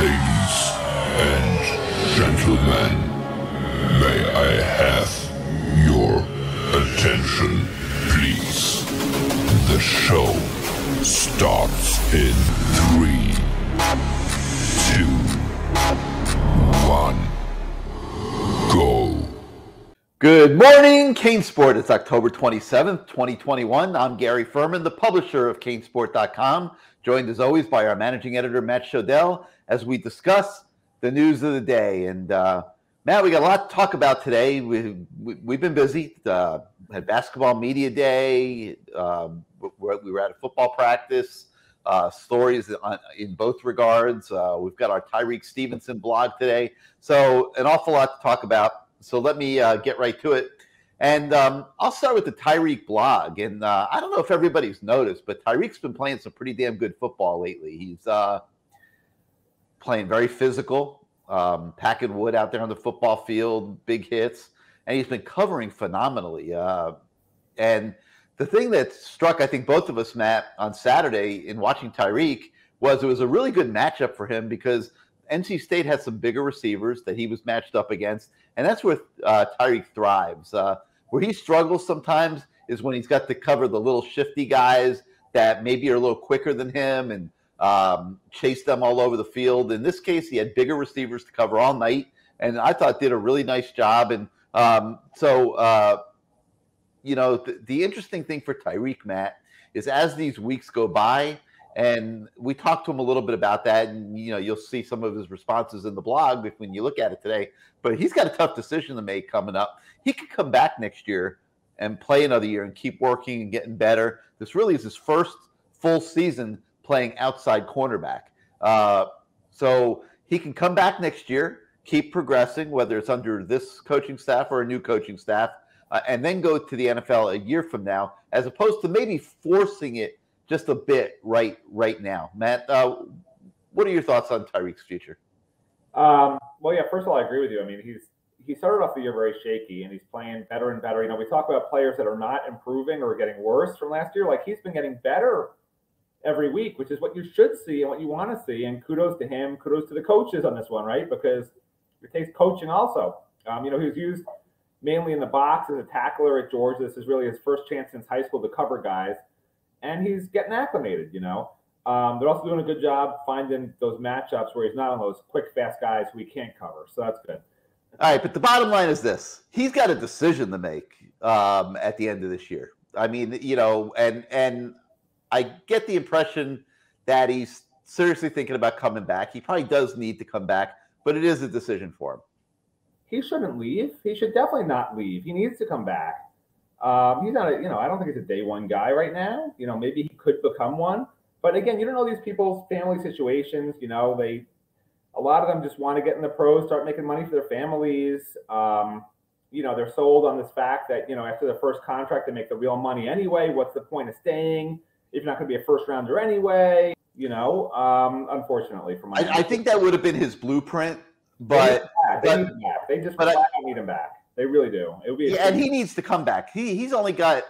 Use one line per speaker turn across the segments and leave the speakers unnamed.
Ladies and gentlemen, may I have your attention, please? The show starts in three, two, one, go.
Good morning, CaneSport. It's October 27th, 2021. I'm Gary Ferman, the publisher of Canesport.com, joined as always by our managing editor, Matt Shodell, as we discuss the news of the day. And uh, Matt, we got a lot to talk about today. We, we, have been busy. Uh, had basketball media day. Um, we we were at a football practice. Uh, stories on, in both regards. Uh, we've got our Tyrique Stevenson blog today. So, an awful lot to talk about. So let me uh, get right to it. And um, I'll start with the Tyrique blog. And uh, I don't know if everybody's noticed, but Tyrique's been playing some pretty damn good football lately. He's uh, playing very physical, um, packing wood out there on the football field, big hits, and he's been covering phenomenally. Uh, and the thing that struck, I think, both of us, Matt, on Saturday in watching Tyrique was it was a really good matchup for him because NC State had some bigger receivers that he was matched up against, and that's where uh, Tyrique thrives. Uh, where he struggles sometimes is when he's got to cover the little shifty guys that maybe are a little quicker than him and um, chase them all over the field. In this case, he had bigger receivers to cover all night, and I thought did a really nice job. And um, so, uh, you know, th- the interesting thing for Tyrique Matt, is as these weeks go by, and we talked to him a little bit about that, and you know, you'll see some of his responses in the blog when you look at it today. But he's got a tough decision to make coming up. He could come back next year and play another year and keep working and getting better. This really is his first full season playing outside cornerback. Uh, so he can come back next year, keep progressing, whether it's under this coaching staff or a new coaching staff, uh, and then go to the NFL a year from now, as opposed to maybe forcing it just a bit right right now. Matt, uh, what are your thoughts on Tyrique's future?
Um, well, yeah. First of all, I agree with you. I mean, he's he started off the year very shaky, and he's playing better and better. You know, we talk about players that are not improving or getting worse from last year. Like he's been getting better every week, which is what you should see and what you want to see. And kudos to him. Kudos to the coaches on this one, right? Because it takes coaching also. Um, you know, he was used mainly in the box as a tackler at Georgia. This is really his first chance since high school to cover guys and he's getting acclimated. You know, um, they're also doing a good job finding those matchups where he's not on those quick, fast guys who can't cover. So that's good.
All right, but the bottom line is this: he's got a decision to make um, at the end of this year. I mean, you know, and and I get the impression that he's seriously thinking about coming back. He probably does need to come back, but it is a decision for him.
He shouldn't leave. He should definitely not leave. He needs to come back. Um, he's not, a, you know, I don't think he's a day one guy right now. You know, maybe he could become one. But again, you don't know these people's family situations. You know, they, a lot of them just want to get in the pros, start making money for their families. Um, you know, they're sold on this fact that, you know, after the first contract, they make the real money anyway. What's the point of staying if you're not going to be a first rounder anyway? You know, um, unfortunately, for my,
I, I think that would have been his blueprint, but
they, need him back. They, just but I, need him back. They really do. It would be
yeah, and he needs to come back. He he's only got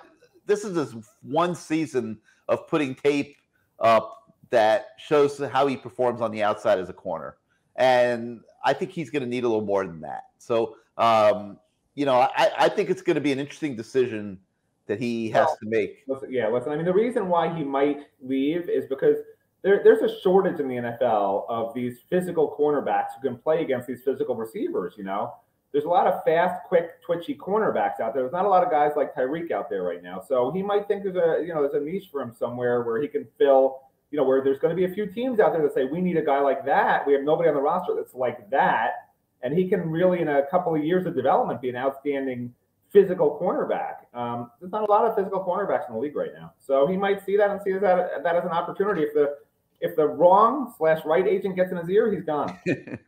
this is his one season of putting tape up that shows how he performs on the outside as a corner, and I think he's going to need a little more than that. So, um, you know, I, I think it's going to be an interesting decision that he has well, to make.
Listen, yeah, listen. I mean, the reason why he might leave is because there, there's a shortage in the NFL of these physical cornerbacks who can play against these physical receivers. You know, there's a lot of fast, quick, twitchy cornerbacks out there. There's not a lot of guys like Tyrique out there right now. So he might think there's a you know there's a niche for him somewhere where he can fill. You know, where there's going to be a few teams out there that say we need a guy like that. We have nobody on the roster that's like that, and he can really, in a couple of years of development, be an outstanding physical cornerback. Um, there's not a lot of physical cornerbacks in the league right now, so he might see that and see that that as an opportunity. If the if the wrong slash right agent gets in his ear, he's gone.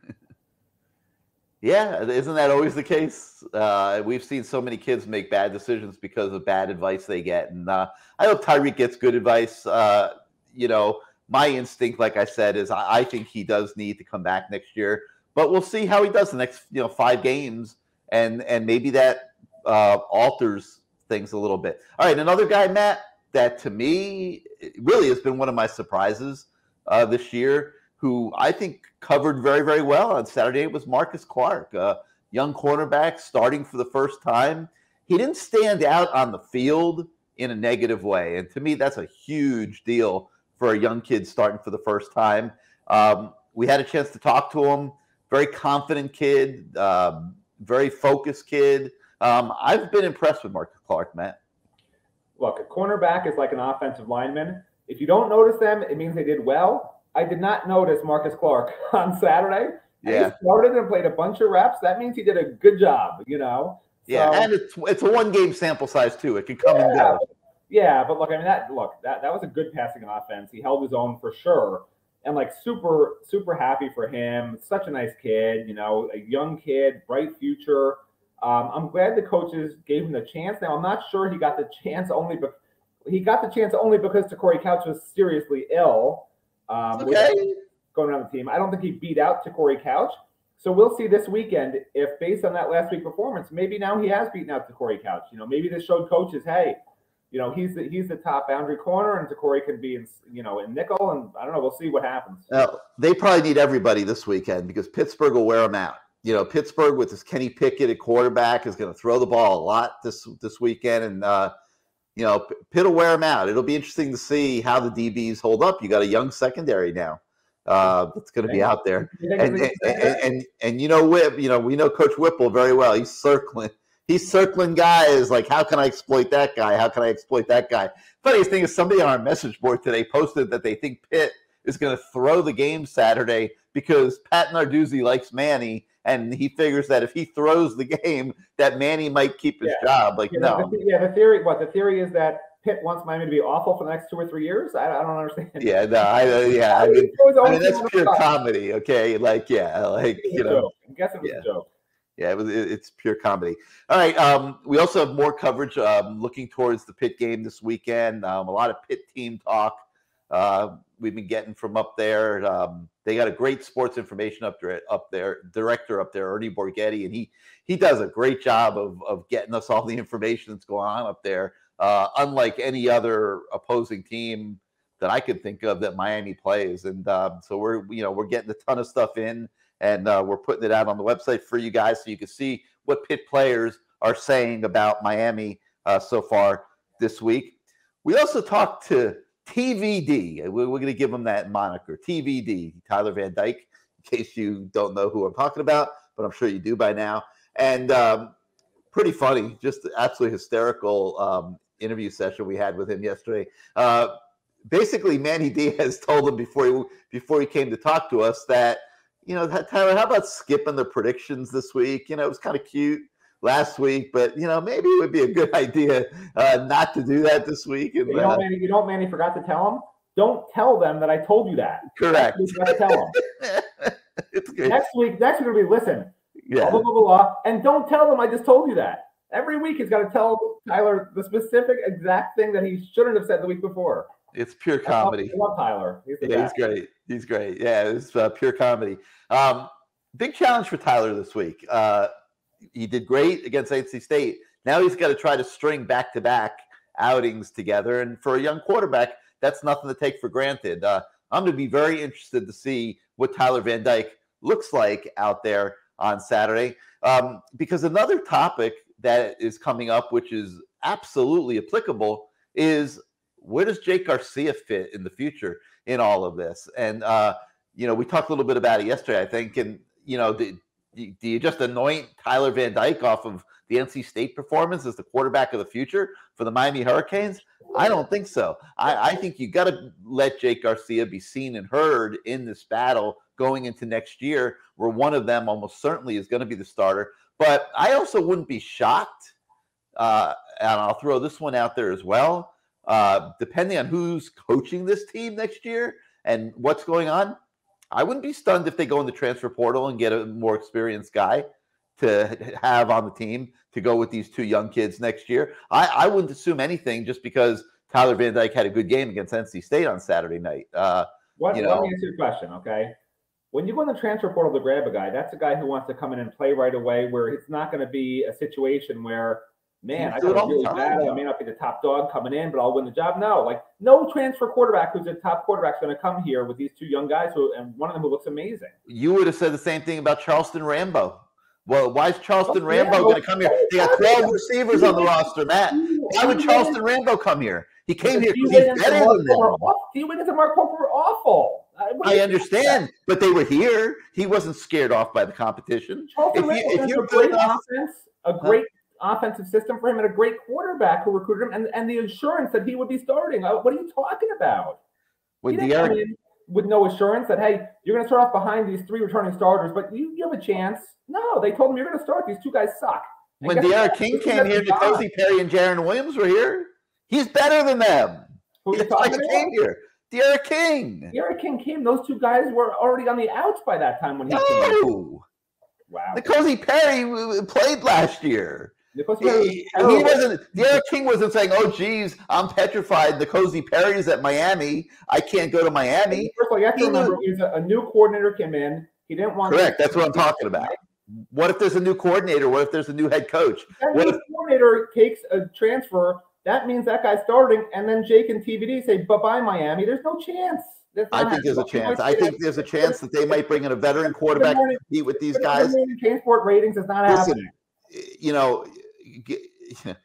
Yeah, isn't that always the case? Uh, we've seen so many kids make bad decisions because of bad advice they get, and uh, I hope Tyrique gets good advice. Uh, you know, my instinct, like I said, is I, I, think he does need to come back next year, but we'll see how he does the next you know five games, and and maybe that uh, alters things a little bit. All right, another guy, Matt, that to me really has been one of my surprises uh, this year who I think covered very, very well on Saturday. It was Marcus Clark, a young cornerback starting for the first time. He didn't stand out on the field in a negative way. And to me, that's a huge deal for a young kid starting for the first time. Um, we had a chance to talk to him. Very confident kid, um, very focused kid. Um, I've been impressed with Marcus Clark, Matt.
Look, a cornerback is like an offensive lineman. If you don't notice them, it means they did well. I did not notice Marcus Clark on Saturday.
Yeah.
He started and played a bunch of reps. That means he did a good job, you know.
Yeah,
So-
and it's it's a one game sample size too. It can come and
yeah,
go.
yeah, but look, I mean that look that that was a good passing offense. He held his own for sure, and like super super happy for him. Such a nice kid, you know, a young kid, bright future. Um, I'm glad the coaches gave him the chance. Now I'm not sure he got the chance only, but he got the chance only because Corey Couch was seriously ill. Um,
Okay.
going around the team. I don't think he beat out to Corey Couch. So we'll see this weekend if, based on that last week performance, maybe now he has beaten out to Corey Couch. You know, maybe this showed coaches, hey, you know, he's the he's the top boundary corner, and Corey can be in you know in nickel, and I don't know. We'll see what happens.
Now, they probably need everybody this weekend because Pittsburgh will wear them out. You know, Pittsburgh with this Kenny Pickett at quarterback is going to throw the ball a lot this this weekend, and uh, you know, Pitt will wear them out. It'll be interesting to see how the DBs hold up. You got a young secondary now uh, that's going to be out there, and and, and and and you know Whip, you know we know Coach Whipple very well. He's circling. He's circling guys like, how can I exploit that guy? How can I exploit that guy? Funniest thing is somebody on our message board today posted that they think Pitt is going to throw the game Saturday because Pat Narduzzi likes Manny, and he figures that if he throws the game, that Manny might keep his
Yeah.
job. Like,
yeah,
no,
the, yeah, the theory. What the theory is that Pitt wants Miami to be awful for the next two or three years. I, I don't understand.
yeah, no, I, uh, yeah, I mean, I mean that's pure comedy, okay? Like, yeah, like you know.
I'm guessing it was
yeah.
a joke.
Yeah, it was, it- it's pure comedy. All right. Um, we also have more coverage um, looking towards the Pitt game this weekend. Um, a lot of Pitt team talk uh, we've been getting from up there. Um, they got a great sports information up there, up there director up there, Ernie Borghetti, and he he does a great job of of getting us all the information that's going on up there. Uh, unlike any other opposing team that I could think of that Miami plays, and um, so we're you know we're getting a ton of stuff in and uh, we're putting it out on the website for you guys so you can see what pit players are saying about Miami uh, so far this week. We also talked to TVD. We- We're going to give him that moniker, TVD, Tyler Van Dyke, in case you don't know who I'm talking about, but I'm sure you do by now. And um, pretty funny, just absolutely hysterical um, interview session we had with him yesterday. Uh, basically, Manny Diaz told him before he before he came to talk to us that you know, Tyler, how about skipping the predictions this week? You know, it was kind of cute last week, but you know, maybe it would be a good idea uh, not to do that this week. And
You know,
uh,
Manny, you know, what Manny forgot to tell him. Don't tell them that I told you that.
correct.
To tell them.
it's good.
Next week, next week will be listen.
Yeah,
blah, blah, blah, blah, and don't tell them I just told you that. Every week he's got to tell Tyler the specific exact thing that he shouldn't have said the week before.
it's pure comedy.
I love Tyler. He's
Yeah, he's great. He's great. Yeah, it's uh, pure comedy. Um, big challenge for Tyler this week. Uh, he did great against NC State. Now he's got to try to string back to back outings together. And for a young quarterback, that's nothing to take for granted. Uh, I'm going to be very interested to see what Tyler Van Dyke looks like out there on Saturday. Um, because another topic that is coming up, which is absolutely applicable, is where does Jake Garcia fit in the future in all of this? And uh, you know, we talked a little bit about it yesterday, I think. And you know, do, do you just anoint Tyler Van Dyke off of the NC State performance as the quarterback of the future for the Miami Hurricanes? I don't think so. I, I think you got to let Jake Garcia be seen and heard in this battle going into next year, where one of them almost certainly is going to be the starter. But I also wouldn't be shocked, uh, and I'll throw this one out there as well. Uh, depending on who's coaching this team next year and what's going on, I wouldn't be stunned if they go in the transfer portal and get a more experienced guy to have on the team to go with these two young kids next year. I, I wouldn't assume anything just because Tyler Van Dyke had a good game against NC State on Saturday night. Uh,
What,
you
let me answer your question, okay? When you go in the transfer portal to grab a guy, that's a guy who wants to come in and play right away, where it's not going to be a situation where man, I
do it
got a
all the
really
time.
battle. I may not be the top dog coming in, but I'll win the job. No, like no transfer quarterback who's a top quarterback is going to come here with these two young guys who, and one of them who looks amazing.
You would have said the same thing about Charleston Rambo. Well, why is Charleston
Oh,
Rambo
Rambo.
going to come here? They got 12 receivers on the roster, Matt. Why would Charleston Rambo come here? He came here because he's better than them.
Theo Wiggins and Mark Pope were awful. I,
I understand, but they were here. He wasn't scared off by the competition.
Charleston
If you,
Rambo
if you're
a great offense, a great offensive system for him, and a great quarterback who recruited him, and, and the assurance that he would be starting. Uh, What are you talking about?
When
He didn't come in with no assurance that hey, you're going to start off behind these three returning starters, but you, you have a chance. No, they told him you're going to start. These two guys suck. And
when
D'Eriq?
King came here. N'Kosi Perry and Jarren Williams were here. He's better than them.
Who
That's why he came here. D'Eriq King.
Eric King came. Those two guys were already on the outs by that time when he came.
No.
Wow.
N'Kosi Perry played last year. He,
Perry was
he
terrible.
wasn't. D'Eriq King wasn't saying, "Oh, geez, I'm petrified. N'Kosi Perry's at Miami. I can't go to Miami."
First of all, you have to
He
remember, was a, new coordinator came in. He didn't want
Correct. That's what I'm talking about. What if there's a new coordinator? What if there's a new head coach?
That
What
new coordinator takes a transfer. That means that guy's starting, and then Jake and TVD say bye bye Miami. There's no chance.
I think there's a chance. I think there's a chance that they might bring in a veteran quarterback to compete with these guys.
Kane ratings is not happening.
you know, get-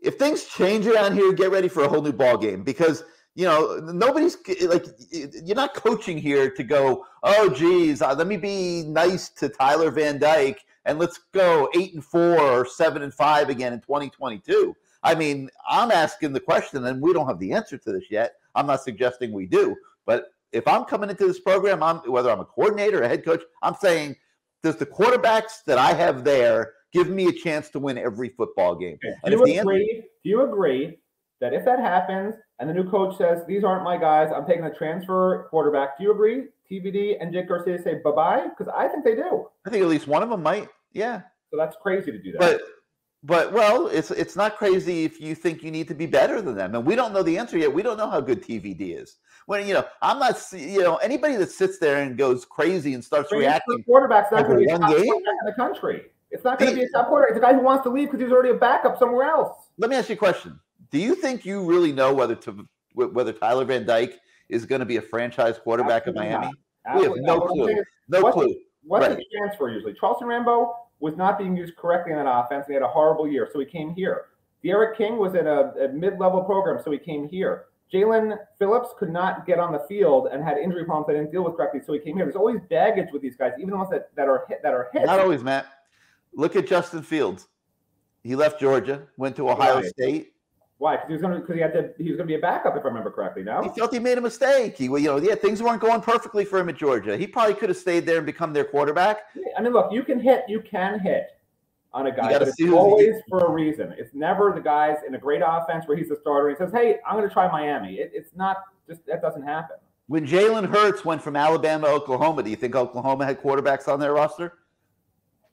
if things change around here, get ready for a whole new ball game because you know nobody's like you're not coaching here to go. Oh, geez, uh, let me be nice to Tyler Van Dyke and let's go eight and four or seven and five again in 2022. I mean, I'm asking the question, and we don't have the answer to this yet. I'm not suggesting we do, but if I'm coming into this program, I'm whether I'm a coordinator or a head coach, I'm saying, does the quarterbacks that I have there give me a chance to win every football game?
Do
And if
you agree? Do you agree that if that happens and the new coach says these aren't my guys, I'm taking a transfer quarterback? Do you agree? TVD and Jake Garcia say bye bye because I think they do.
I think at least one of them might, yeah.
So that's crazy to do that.
But but well, it's it's not crazy if you think you need to be better than them, and we don't know the answer yet. We don't know how good TVD is. When you know, I'm not, you know, anybody that sits there and goes crazy and starts reacting.
quarterback's not going to be
one
top
game?
quarterback in the country. It's not going to be a top quarterback. It's a guy who wants to leave because he's already a backup somewhere else.
Let me ask you a question: Do you think you really know whether to whether Tyler Van Dyke is going to be a franchise quarterback in
Absolutely
Miami? We have no
not. What I'm
clue. No
What's
clue.
What's
Right.
the transfer usually? Charleston Rambo was not being used correctly in that offense. and He had a horrible year, so he came here. D'Eriq King was in a, a mid-level program, so he came here. Jaelan Phillips could not get on the field and had injury problems that didn't deal with correctly, so he came here. There's always baggage with these guys, even the ones that, that are hit that are hit.
Not always, Matt. Look at Justin Fields. He left Georgia, went to Ohio
Right.
State.
Why? Because he was going to because he had to he was going to be a backup if I remember correctly.
Now
he
felt he made a mistake. He, you know, yeah, things weren't going perfectly for him at Georgia. He probably could have stayed there and become their quarterback.
I mean, look, you can hit, you can hit on a guy, but it's always for a reason. It's never the guys in a great offense where he's the starter. and He says, "Hey, I'm going to try Miami." It, it's not just that doesn't happen.
When Jalen Hurts went from Alabama to Oklahoma, do you think Oklahoma had quarterbacks on their roster?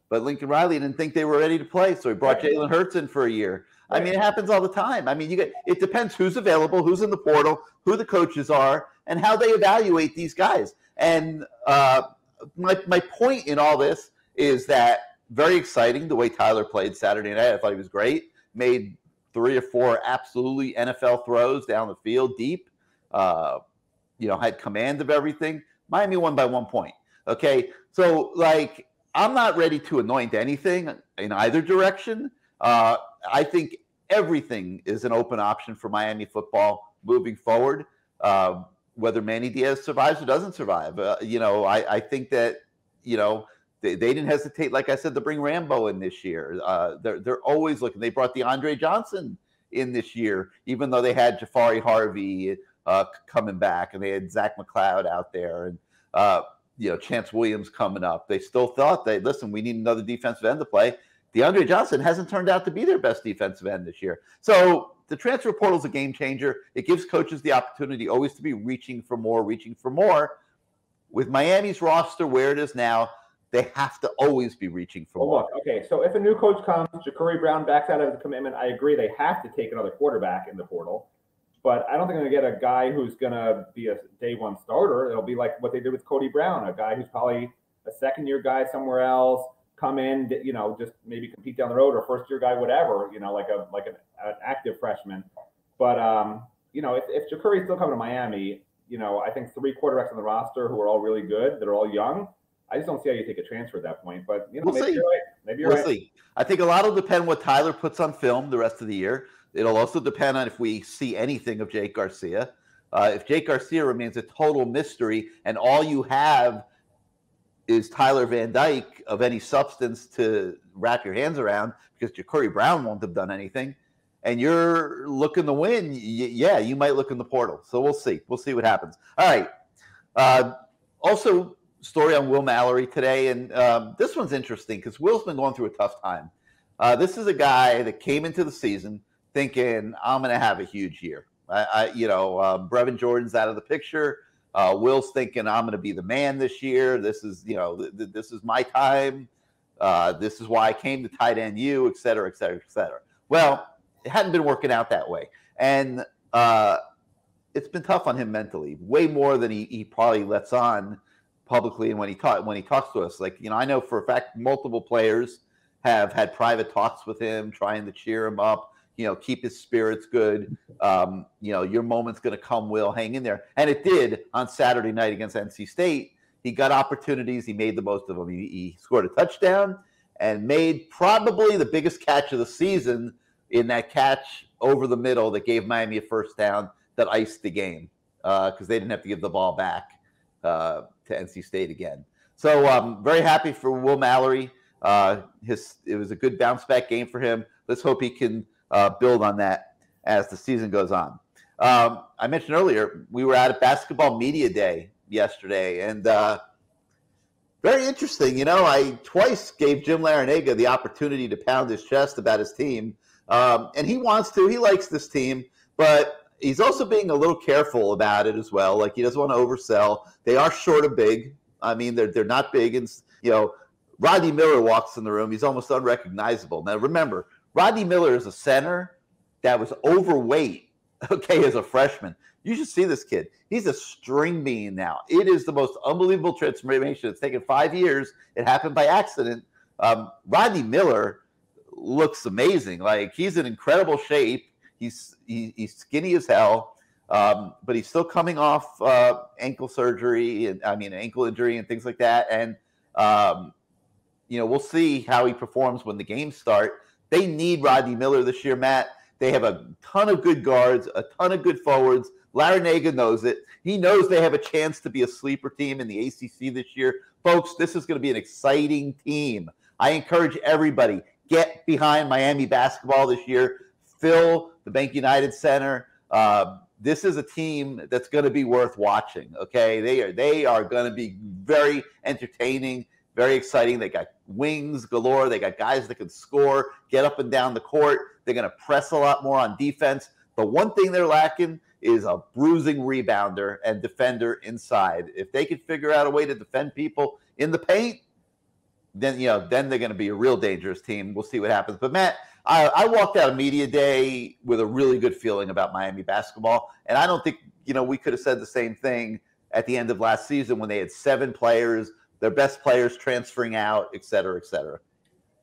But Lincoln Riley didn't think they were ready to play, so he brought
Right.
Jalen Hurts in for a year. I mean, it happens all the time. I mean, you get it depends who's available, who's in the portal, who the coaches are, and how they evaluate these guys. And uh, my my point in all this is that very exciting the way Tyler played Saturday night. I thought he was great. Made three or four absolutely NFL throws down the field deep. Uh, you know, had command of everything. Miami won by one point. Okay, so like I'm not ready to anoint anything in either direction. Uh, I think everything is an open option for Miami football moving forward. Uh, whether Manny Diaz survives or doesn't survive, uh, you know, I, I think that you know they, they didn't hesitate, like I said, to bring Rambo in this year. Uh, they're they're always looking. They brought DeAndre Johnson in this year, even though they had Jahfari Harvey uh, coming back and they had Zach McCloud out there and uh, you know Chance Williams coming up. They still thought they listen. We need another defensive end to play. DeAndre Johnson hasn't turned out to be their best defensive end this year. So the transfer portal is a game changer. It gives coaches the opportunity always to be reaching for more, reaching for more. With Miami's roster where it is now, they have to always be reaching for
Well,
more.
look, okay, so if a new coach comes, Jacurri Brown backs out of the commitment, I agree they have to take another quarterback in the portal. But I don't think I'm going to get a guy who's going to be a day one starter. It'll be like what they did with Cody Brown, a guy who's probably a second year guy somewhere else, come in, you know, just maybe compete down the road or first year guy, whatever, you know, like a like an, an active freshman. But um, you know, if if Jacurri's still coming to Miami, you know, I think three quarterbacks on the roster who are all really good, that are all young. I just don't see how you take a transfer at that point. But you know,
We'll
maybe
see.
you're right. Maybe you're
We'll
right.
see. I think a lot will depend what Tyler puts on film the rest of the year. It'll also depend on if we see anything of Jake Garcia. Uh, if Jake Garcia remains a total mystery and all you have is Tyler Van Dyke of any substance to wrap your hands around because Jacurri Brown won't have done anything, and you're looking to win, yeah, you might look in the portal. So we'll see. We'll see what happens. All right. Uh, also, story on Will Mallory today, and um, this one's interesting because Will's been going through a tough time. Uh, this is a guy that came into the season thinking I'm going to have a huge year. I, I you know, uh, Brevin Jordan's out of the picture. Uh, Will's thinking I'm going to be the man this year. This is, you know, th- th- this is my time. Uh, this is why I came to tight end you, et cetera, et cetera, et cetera. Well, it hadn't been working out that way, and uh, it's been tough on him mentally, way more than he, he probably lets on publicly and when he talk when he talks to us. Like you know, I know for a fact multiple players have had private talks with him, trying to cheer him up. You know, keep his spirits good. Um, you know, your moment's going to come. Will hang in there, and it did on Saturday night against NC State. He got opportunities. He made the most of them. He, he scored a touchdown and made probably the biggest catch of the season in that catch over the middle that gave Miami a first down that iced the game because they didn't have to give the ball back uh, to NC State again. So um, very happy for Will Mallory. Uh, his it was a good bounce back game for him. Let's hope he can uh, build on that as the season goes on. Um, I mentioned earlier we were at a basketball media day yesterday, and uh, very interesting. You know, I twice gave Jim Larrañaga the opportunity to pound his chest about his team, um, and he wants to. He likes this team, but he's also being a little careful about it as well. Like he doesn't want to oversell. They are short of big. I mean, they're they're not big, and you know, Rodney Miller walks in the room. He's almost unrecognizable. Now, remember, Rodney Miller is a center that was overweight. Okay, as a freshman, you should see this kid. He's a string bean now. It is the most unbelievable transformation. It's taken five years. It happened by accident. Um, Rodney Miller looks amazing. Like he's in incredible shape. He's he, he's skinny as hell, um, but he's still coming off uh, ankle surgery and I mean ankle injury and things like that. And um, you know we'll see how he performs when the games start. They need Rodney Miller this year, Matt. They have a ton of good guards, a ton of good forwards. Larrañaga knows it. He knows they have a chance to be a sleeper team in the ACC this year. Folks, this is going to be an exciting team. I encourage everybody get behind Miami basketball this year. Fill the Bank United Center. Uh, this is a team that's going to be worth watching. Okay, they are they are going to be very entertaining, very exciting. They got wings galore. They got guys that can score, get up and down the court. They're going to press a lot more on defense. The one thing they're lacking is a bruising rebounder and defender inside. If they could figure out a way to defend people in the paint, then you know, then they're going to be a real dangerous team. We'll see what happens. But Matt, I, I walked out of media day with a really good feeling about Miami basketball, and I don't think you know we could have said the same thing at the end of last season when they had seven players, their best players transferring out, et cetera, et cetera.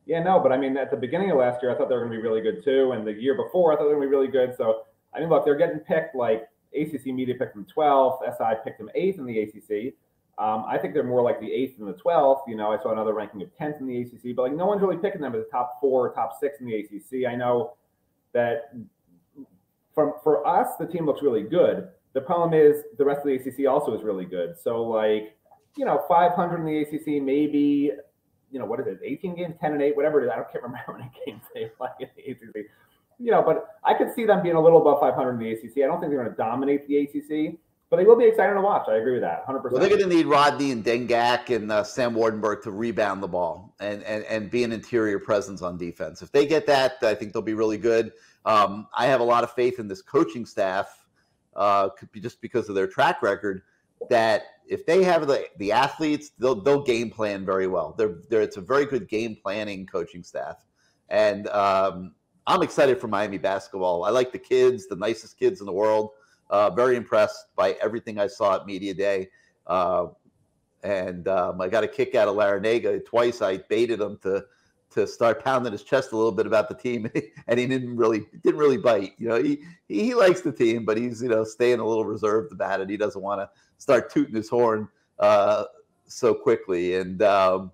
Yeah, no, but I mean, at the beginning of last year, I thought they were going to be really good too, and the year before, I thought they were going to be really good. So, I mean, look, they're getting picked like ACC media picked them 12th, SI picked them eighth in the ACC. Um, I think they're more like the eighth and the 12th. You know, I saw another ranking of 10th in the ACC, but like no one's really picking them as a top four or top six in the ACC. I know that from for us, the team looks really good. The problem is the rest of the ACC also is really good. So like, you know, 500 in the ACC, maybe, you know, what is it, 18 games, 10 and 8, whatever it is. I don't can't remember how many games they play in the ACC. You know, but I could see them being a little above 500 in the ACC. I don't think they're going to dominate the ACC, but they will be exciting to watch. I agree with that, 100%.
Well, they're going to need Rodney and Deng Gak and uh, Sam Waardenburg to rebound the ball and, and and be an interior presence on defense. If they get that, I think they'll be really good. Um, I have a lot of faith in this coaching staff, uh, be just because of their track record. That if they have the the athletes, they'll they'll game plan very well. They're, they're it's a very good game planning coaching staff, and um, I'm excited for Miami basketball. I like the kids, the nicest kids in the world. Uh, very impressed by everything I saw at media day, uh, and um, I got a kick out of Larrañaga twice. I baited him to to start pounding his chest a little bit about the team, and he didn't really didn't really bite. You know, he he likes the team, but he's you know staying a little reserved about it. He doesn't want to start tooting his horn uh, so quickly. And um,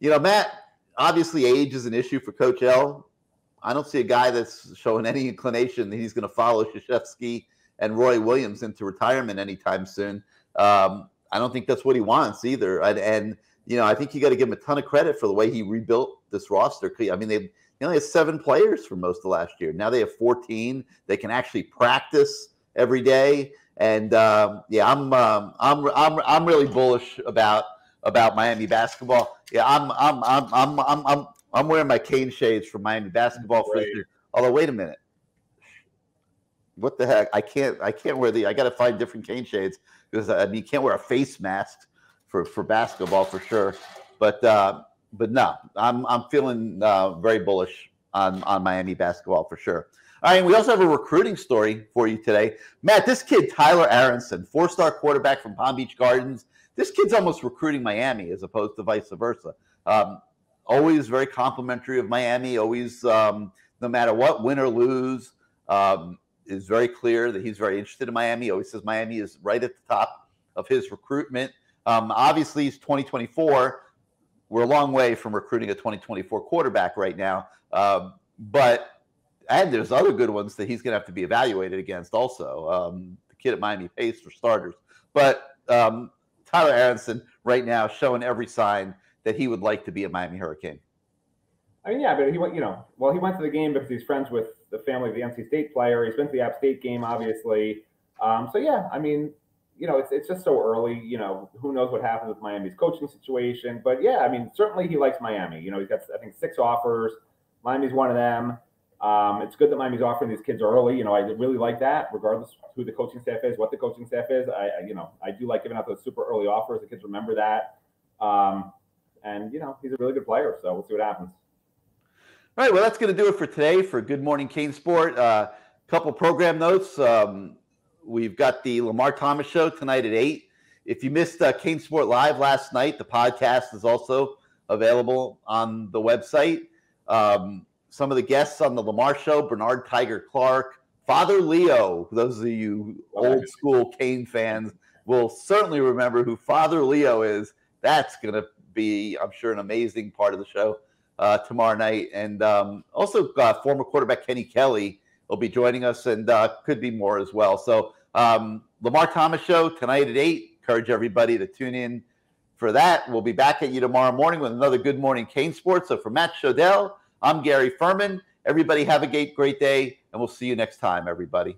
you know, Matt, obviously age is an issue for Coach L. I don't see a guy that's showing any inclination that he's going to follow Krzyzewski and Roy Williams into retirement anytime soon. Um, I don't think that's what he wants either. And, and you know, I think you got to give him a ton of credit for the way he rebuilt this roster. I mean, they only had seven players for most of last year. Now they have 14. They can actually practice every day. And um, yeah, I'm, um, I'm I'm I'm really bullish about about Miami basketball. Yeah, I'm I'm I'm I'm I'm I'm, I'm wearing my cane shades for Miami basketball for Although, wait a minute, what the heck? I can't I can't wear the. I got to find different cane shades because I mean you can't wear a face mask for for basketball for sure. But uh, but no, I'm I'm feeling uh, very bullish on on Miami basketball for sure. All right, we also have a recruiting story for you today. Matt, this kid, Tyler Aronson, four star quarterback from Palm Beach Gardens. This kid's almost recruiting Miami as opposed to vice versa. Um, always very complimentary of Miami, always, um, no matter what, win or lose, um, is very clear that he's very interested in Miami. He always says Miami is right at the top of his recruitment. Um, obviously, he's 2024. We're a long way from recruiting a 2024 quarterback right now. Um, but, and there's other good ones that he's going to have to be evaluated against also. Um, the kid at Miami Pace for starters. But um, Tyler Aronson right now showing every sign that he would like to be a Miami Hurricane.
I mean, yeah, but he went, you know, well, he went to the game because he's friends with the family of the NC State player. He's been to the App State game, obviously. Um, so yeah, I mean, you know, it's it's just so early. You know, who knows what happens with Miami's coaching situation? But yeah, I mean, certainly he likes Miami. You know, he's got I think six offers. Miami's one of them. Um, it's good that Miami's offering these kids early. You know, I really like that, regardless who the coaching staff is, what the coaching staff is. I, I you know, I do like giving out those super early offers. The kids remember that. Um, and you know, he's a really good player. So we'll see what happens.
All right, well, that's going to do it for today for Good Morning CaneSport. A uh, couple program notes. Um, we've got the Lamar Thomas show tonight at 8. If you missed uh, Cane Sport Live last night, the podcast is also available on the website. Um, some of the guests on the Lamar show Bernard Tiger Clark, Father Leo, those of you old school Cane fans will certainly remember who Father Leo is. That's going to be, I'm sure, an amazing part of the show uh, tomorrow night. And um, also, uh, former quarterback Kenny Kelly will be joining us, and uh, could be more as well. So, um, Lamar Thomas show tonight at eight. Encourage everybody to tune in for that. We'll be back at you tomorrow morning with another Good Morning CaneSports. So, for Matt Shodell, I'm Gary Ferman. Everybody have a great, great day, and we'll see you next time, everybody.